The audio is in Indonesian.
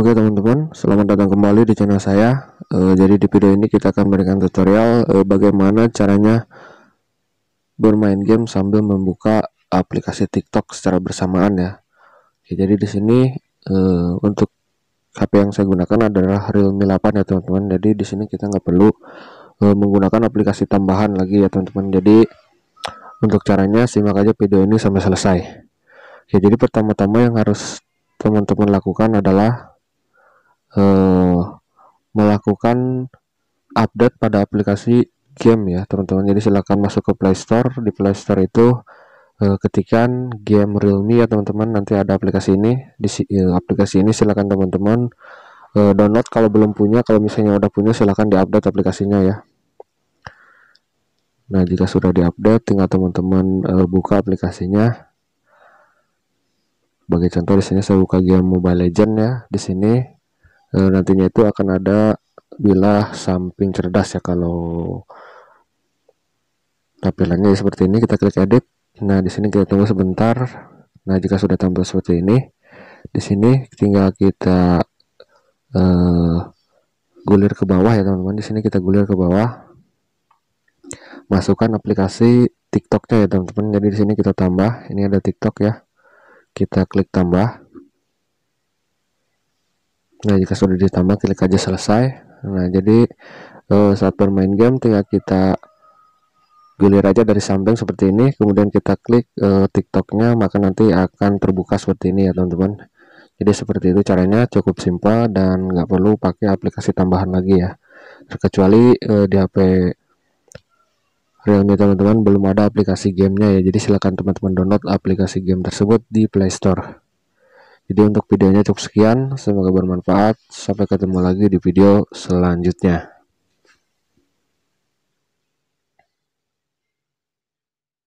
Oke teman-teman, selamat datang kembali di channel saya. Uh, jadi di video ini kita akan memberikan tutorial uh, bagaimana caranya bermain game sambil membuka aplikasi TikTok secara bersamaan ya. Oke, jadi di sini uh, untuk HP yang saya gunakan adalah Realme 8 ya teman-teman. Jadi di sini kita nggak perlu uh, menggunakan aplikasi tambahan lagi ya teman-teman. Jadi untuk caranya simak aja video ini sampai selesai. Oke, jadi pertama-tama yang harus teman-teman lakukan adalah uh, melakukan update pada aplikasi game ya teman-teman. Jadi silahkan masuk ke Play Store. Di Play Store itu uh, ketikan game Realme ya teman-teman. Nanti ada aplikasi ini. Di uh, aplikasi ini silahkan teman-teman uh, download. Kalau belum punya kalau misalnya udah punya silahkan diupdate aplikasinya ya. Nah jika sudah diupdate tinggal teman-teman uh, buka aplikasinya. Bagi contoh di sini saya buka game Mobile Legend ya di sini e, nantinya itu akan ada bilah samping cerdas ya kalau tampilannya seperti ini. Kita klik edit. Nah di sini kita tunggu sebentar. Nah jika sudah tampil seperti ini di sini tinggal kita uh, gulir ke bawah ya teman-teman. Di sini kita gulir ke bawah. Masukkan aplikasi TikToknya ya teman-teman. Jadi di sini kita tambah. Ini ada TikTok ya. Kita klik tambah Nah, jika sudah ditambah, klik aja selesai. Nah, jadi uh, saat bermain game tinggal kita gilir aja dari samping seperti ini, kemudian kita klik uh, TikToknya, maka nanti akan terbuka seperti ini ya teman-teman. Jadi seperti itu caranya cukup simpel dan nggak perlu pakai aplikasi tambahan lagi ya. Terkecuali uh, di HP Realme teman-teman belum ada aplikasi gamenya ya. Jadi silakan teman-teman download aplikasi game tersebut di Play Store. Jadi untuk videonya cukup sekian, semoga bermanfaat. Sampai ketemu lagi di video selanjutnya.